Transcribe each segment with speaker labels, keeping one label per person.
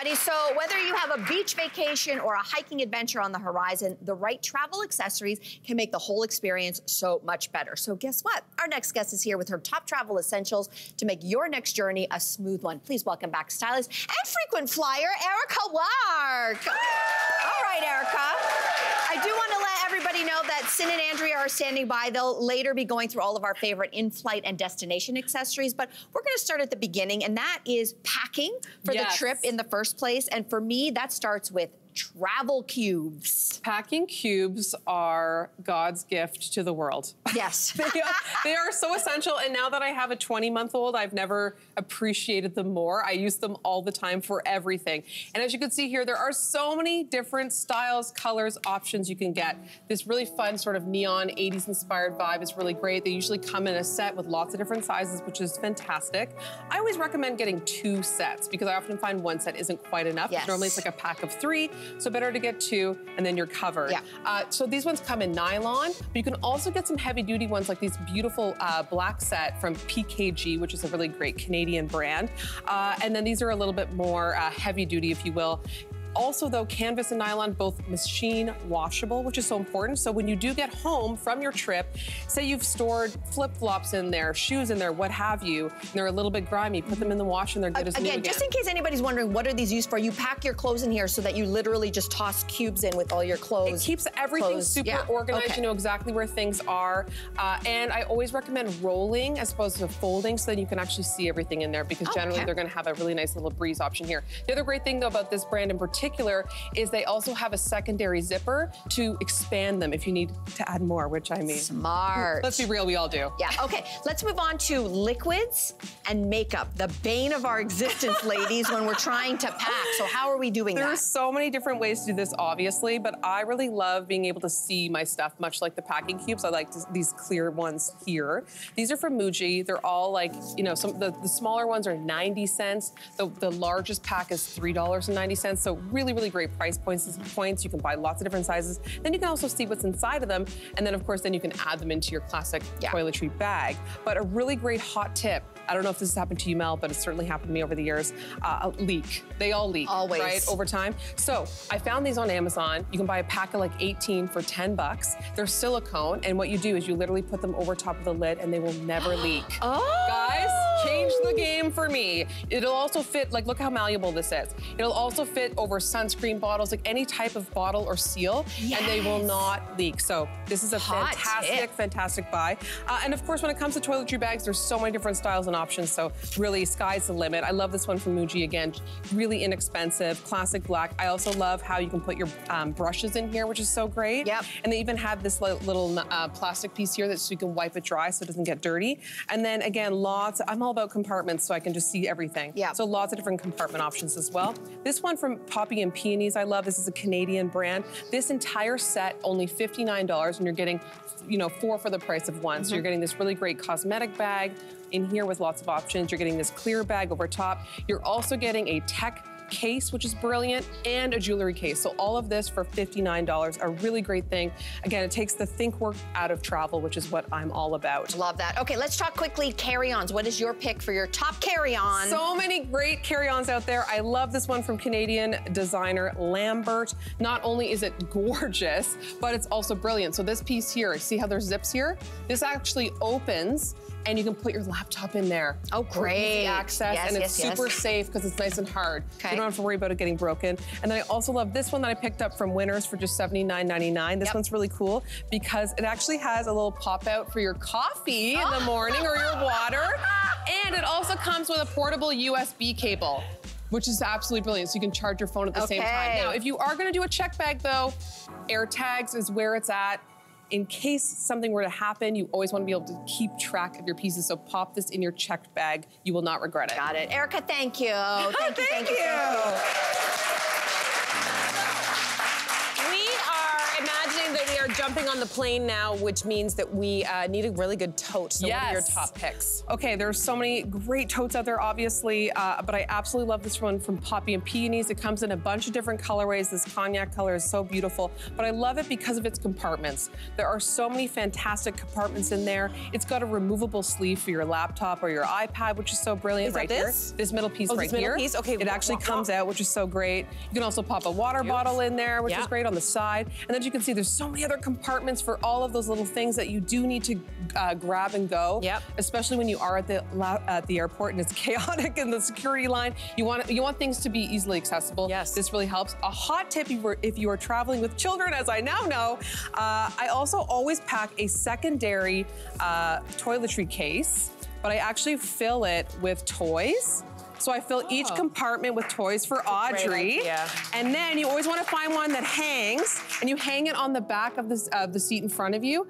Speaker 1: everybody. So whether you have a beach vacation or a hiking adventure on the horizon, the right travel accessories can make the whole experience so much better. So guess what? Our next guest is here with her top travel essentials to make your next journey a smooth one. Please welcome back stylist and frequent flyer, Erica Wark. All right, Erica. I do want to let everybody know that Cyn and Andrea are standing by. They'll later be going through all of our favorite in-flight and destination accessories, but we're going to start at the beginning, and that is packing for yes. the trip in the first place. And for me, that starts with travel cubes.
Speaker 2: Packing cubes are God's gift to the world.
Speaker 1: Yes.
Speaker 2: they, are, they, are, so essential. And now that I have a 20 month old, I've never appreciated them more. I use them all the time for everything. And as you can see here, there are so many different styles, colors, options you can get. This really fun sort of neon 80s inspired vibe is really great. They usually come in a set with lots of different sizes, which is fantastic. I always recommend getting two sets because I often find one set isn't quite enough. Yes. Normally it's like a pack of three. So better to get two and then you're covered.
Speaker 1: Yeah. Uh,
Speaker 2: so these ones come in nylon, but you can also get some heavy duty ones like these beautiful uh, black set from PKG, which is a really great Canadian brand. Uh, and then these are a little bit more uh, heavy duty, if you will. Also, though, canvas and nylon, both machine washable, which is so important. So when you do get home from your trip, say you've stored flip-flops in there, shoes in there, what have you, and they're a little bit grimy, put them in the wash and they're good uh, as
Speaker 1: again,
Speaker 2: new again.
Speaker 1: just in case anybody's wondering, what are these used for? You pack your clothes in here so that you literally just toss cubes in with all your clothes.
Speaker 2: It keeps everything clothes. super yeah. organized. Okay. You know exactly where things are. Uh, and I always recommend rolling as opposed to folding so that you can actually see everything in there because oh, generally okay. they're gonna have a really nice little breeze option here. The other great thing though about this brand in particular particular is they also have a secondary zipper to expand them if you need to add more, which I mean.
Speaker 1: Smart.
Speaker 2: Let's be real, we all do.
Speaker 1: Yeah, okay. Let's move on to liquids and makeup, the bane of our existence, ladies, when we're trying to pack. So how are we doing
Speaker 2: there
Speaker 1: that?
Speaker 2: There are so many different ways to do this, obviously, but I really love being able to see my stuff, much like the packing cubes. I like these clear ones here. These are from Muji. They're all like, you know, some the, the smaller ones are 90 cents. The, the largest pack is $3.90. So really, really great price points. Points. You can buy lots of different sizes. Then you can also see what's inside of them. And then, of course, then you can add them into your classic yeah. toiletry bag. But a really great hot tip. I don't know if this has happened to you, Mel, but it's certainly happened to me over the years. Uh, leak. They all leak.
Speaker 1: Always.
Speaker 2: Right? Over time. So I found these on Amazon. You can buy a pack of like 18 for 10 bucks. They're silicone. And what you do is you literally put them over top of the lid and they will never leak.
Speaker 1: Oh.
Speaker 2: Guys, change the game for me. It'll also fit, like, look how malleable this is. It'll also fit over sunscreen bottles, like any type of bottle or seal, yes. and they will not leak. So this is a Hot fantastic, tip. fantastic buy. Uh, and of course, when it comes to toiletry bags, there's so many different styles and options. So really, sky's the limit. I love this one from Muji again. Really inexpensive, classic black. I also love how you can put your um, brushes in here, which is so great.
Speaker 1: Yep.
Speaker 2: And they even have this little uh, plastic piece here that so you can wipe it dry so it doesn't get dirty. And then again, lots, I'm all about compartments so I can just see everything.
Speaker 1: Yeah.
Speaker 2: So lots of different compartment options as well. This one from Poppy and Peonies I love. This is a Canadian brand. This entire set, only $59 and you're getting, you know, four for the price of one. Mm -hmm. So you're mm-hmm. getting this really great cosmetic bag in here with lots of options. You're getting this clear bag over top. You're also getting a tech case, which is brilliant, and a jewelry case. So all of this for $59, a really great thing. Again, it takes the think work out of travel, which is what I'm all about.
Speaker 1: Love that. Okay, let's talk quickly carry-ons. What is your pick for your top carry-on?
Speaker 2: So many great carry-ons out there. I love this one from Canadian designer Lambert. Not only is it gorgeous, but it's also brilliant. So this piece here, see how there's zips here? This actually opens and you can put your laptop in there.
Speaker 1: Oh, great.
Speaker 2: Easy access,
Speaker 1: yes,
Speaker 2: and it's
Speaker 1: yes,
Speaker 2: super safe because it's nice and hard.
Speaker 1: Okay.
Speaker 2: You don't have to worry about it getting broken. And then I also love this one that I picked up from Winners for just $79.99. This
Speaker 1: yep.
Speaker 2: one's really cool because it actually has a little pop out for your coffee in the morning or your water. And it also comes with a portable USB cable which is absolutely brilliant. So you can charge your phone at the
Speaker 1: okay.
Speaker 2: same time. Now, if you are gonna do a check bag though, AirTags is where it's at in case something were to happen, you always want to be able to keep track of your pieces. So pop this in your checked bag. You will not regret it.
Speaker 1: Got it. Erica, thank you. Thank you, thank, thank you. you. Thank you.
Speaker 2: We are imagining that we are
Speaker 3: jumping on the plane now, which means that we uh, need a really good tote. So yes. what are your top picks?
Speaker 2: Okay, there's so many great totes out there, obviously, uh, but I absolutely love this one from Poppy and Peonies. It comes in a bunch of different colorways. This cognac color is so beautiful, but I love it because of its compartments. There are so many fantastic compartments in there. It's got a removable sleeve for your laptop or your iPad, which is so brilliant
Speaker 3: is
Speaker 2: right
Speaker 3: this?
Speaker 2: here. This middle piece
Speaker 3: oh,
Speaker 2: right
Speaker 3: middle
Speaker 2: here.
Speaker 3: Piece? Okay,
Speaker 2: it actually comes out, which is so great. You can also pop a water bottle in there, which is great on the side. And then you can see there's so many other compartments for all of those little things that you do need to uh, grab and go.
Speaker 3: Yep.
Speaker 2: Especially when you are at the at the airport and it's chaotic in the security line. You want you want things to be easily accessible.
Speaker 3: Yes.
Speaker 2: This really helps. A hot tip if you, if you are traveling with children, as I now know, uh, I also always pack a secondary uh, toiletry case, but I actually fill it with toys. So I fill oh. each compartment with toys for Audrey. And then you always want to find one that hangs, and you hang it on the back of, this, of the seat in front of you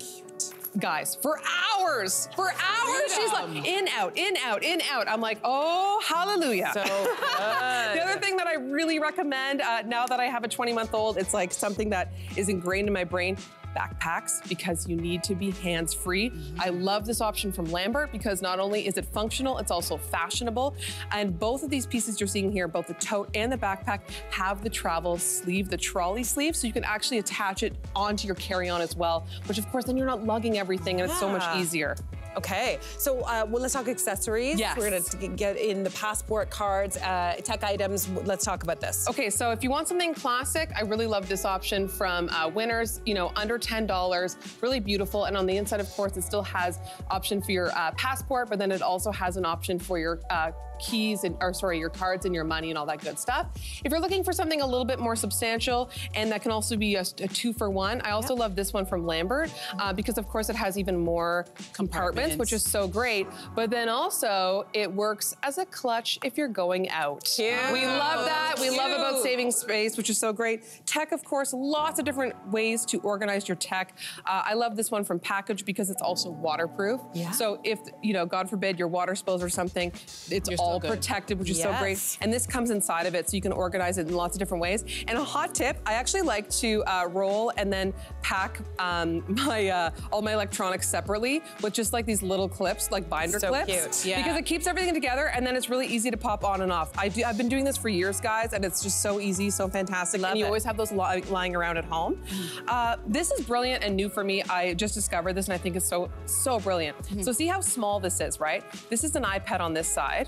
Speaker 2: guys, for hours, for hours, she's like, in, out, in, out, in, out. I'm like, oh, hallelujah.
Speaker 3: So
Speaker 2: the other thing that I really recommend uh, now that I have a 20 month old, it's like something that is ingrained in my brain backpacks because you need to be hands-free. Mm -hmm. I love this option from Lambert because not only is it functional, it's also fashionable. And both of these pieces you're seeing here, both the tote and the backpack, have the travel sleeve, the trolley sleeve, so you can actually attach it onto your carry-on as well, which of course then you're not lugging everything and yeah. it's so much easier.
Speaker 3: Okay, so uh, well, let's talk accessories.
Speaker 2: Yes.
Speaker 3: We're gonna get in the passport cards, uh, tech items. Let's talk about this.
Speaker 2: Okay, so if you want something classic, I really love this option from uh, Winners, you know, under $10, really beautiful. And on the inside, of course, it still has option for your uh, passport, but then it also has an option for your uh, keys and, or sorry, your cards and your money and all that good stuff. If you're looking for something a little bit more substantial and that can also be a, a two for one, I also love this one from Lambert uh, because of course it has even more compartments, which is so great. But then also it works as a clutch if you're going out.
Speaker 3: Cute.
Speaker 2: We love that. We love about saving space, which is so great. Tech, of course, lots of different ways to organize your tech. Uh, I love this one from Package because it's also waterproof.
Speaker 3: Yeah.
Speaker 2: So if, you know, God forbid your water spills or something, it's you're all all protected, which is yes. so great. And this comes inside of it, so you can organize it in lots of different ways. And a hot tip, I actually like to uh, roll and then pack um, my uh, all my electronics separately with just like these little clips, like binder
Speaker 3: so
Speaker 2: clips.
Speaker 3: Cute. Yeah.
Speaker 2: Because it keeps everything together and then it's really easy to pop on and off. I do, I've been doing this for years, guys, and it's just so easy, so fantastic.
Speaker 3: Love
Speaker 2: and you
Speaker 3: it.
Speaker 2: always have those li lying around at home. Mm -hmm. uh, this is brilliant and new for me. I just discovered this and I think it's so, so brilliant. Mm -hmm. So see how small this is, right? This is an iPad on this side.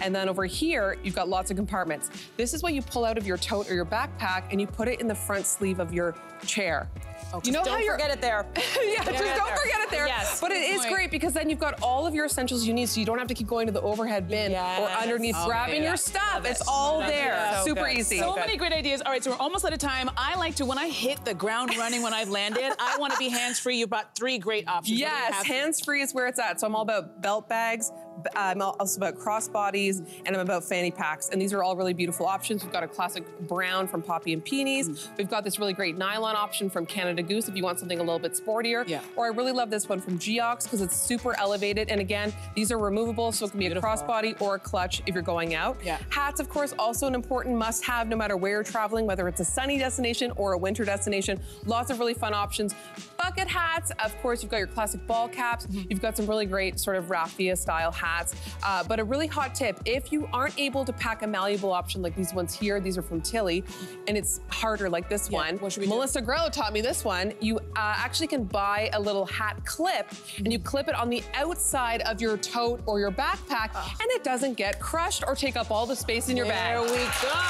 Speaker 2: And then over here, you've got lots of compartments. This is what you pull out of your tote or your backpack and you put it in the front sleeve of your chair.
Speaker 3: Oh, you know
Speaker 2: don't
Speaker 3: how you're
Speaker 2: forget
Speaker 3: it there.
Speaker 2: yeah, just don't there. forget it there.
Speaker 3: Yes.
Speaker 2: But it is great because then you've got all of your essentials you need, so you don't have to keep going to the overhead bin
Speaker 3: yes.
Speaker 2: or underneath oh, grabbing your stuff. It's all there. So Super
Speaker 4: good.
Speaker 2: easy.
Speaker 4: So many great ideas. All right, so we're almost out of time. I like to when I hit the ground running when I've landed. I want to be hands free. You brought three great options.
Speaker 2: Yes, hands free is where it's at. So I'm all about belt bags, I'm also about crossbodies and I'm about fanny packs. And these are all really beautiful options. We've got a classic brown from Poppy and Peonies. Mm. We've got this really great nylon option from Canada Goose if you want something a little bit sportier.
Speaker 4: Yeah.
Speaker 2: Or I really love this one from Geox because it's super elevated. And again, these are removable, so it can be beautiful. a crossbody or a clutch if you're going out.
Speaker 4: Yeah.
Speaker 2: Hats, of course, also an important must have no matter where you're traveling, whether it's a sunny destination or a winter destination. Lots of really fun options. Bucket hats, of course, you've got your classic ball caps. Mm -hmm. You've got some really great sort of raffia style hats. Uh, but a really hot tip, if you aren't able to pack a malleable option like these ones here, these are from Tilley, and it's harder like this
Speaker 4: yeah,
Speaker 2: one.
Speaker 4: What should we
Speaker 2: Melissa
Speaker 4: do?
Speaker 2: Grelo taught me this one. You uh, actually can buy a little hat clip and you clip it on the outside of your tote or your backpack oh. and it doesn't get crushed or take up all the space in your
Speaker 4: there
Speaker 2: bag.
Speaker 4: There we go.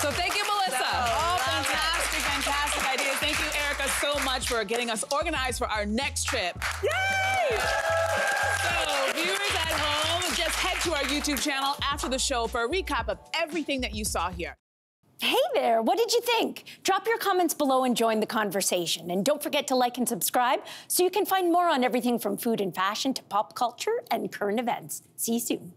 Speaker 2: So thank you, Melissa.
Speaker 4: All fantastic, fantastic ideas. Thank you, Erica, so much for getting us organized for our next trip.
Speaker 2: Yay!
Speaker 4: YouTube channel after the show for a recap of everything that you saw here.
Speaker 5: Hey there, what did you think? Drop your comments below and join the conversation. And don't forget to like and subscribe so you can find more on everything from food and fashion to pop culture and current events. See you soon.